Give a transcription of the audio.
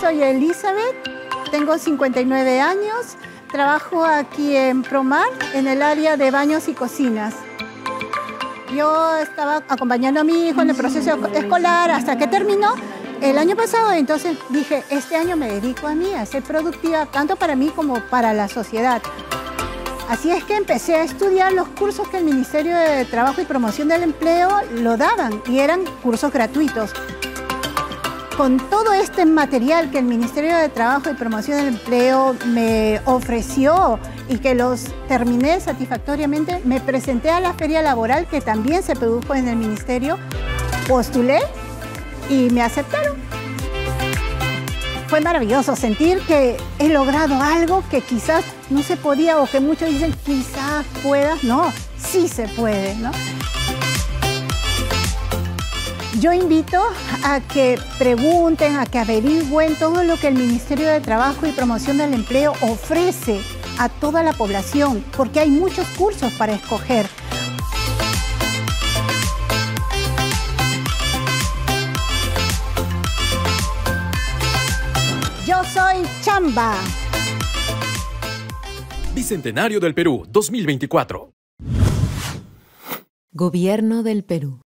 soy Elizabeth, tengo 59 años, trabajo aquí en Promar, en el área de baños y cocinas. Yo estaba acompañando a mi hijo en el proceso escolar hasta que terminó el año pasado, entonces dije, este año me dedico a mí, a ser productiva, tanto para mí como para la sociedad. Así es que empecé a estudiar los cursos que el Ministerio de Trabajo y Promoción del Empleo lo daban y eran cursos gratuitos. Con todo este material que el Ministerio de Trabajo y Promoción del Empleo me ofreció y que los terminé satisfactoriamente, me presenté a la feria laboral que también se produjo en el Ministerio, postulé y me aceptaron fue maravilloso sentir que he logrado algo que quizás no se podía o que muchos dicen quizás puedas. No, sí se puede, ¿no? Yo invito a que pregunten, a que averigüen todo lo que el Ministerio de Trabajo y Promoción del Empleo ofrece a toda la población, porque hay muchos cursos para escoger. Yo soy Chamba. Bicentenario del Perú 2024. Gobierno del Perú.